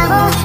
ses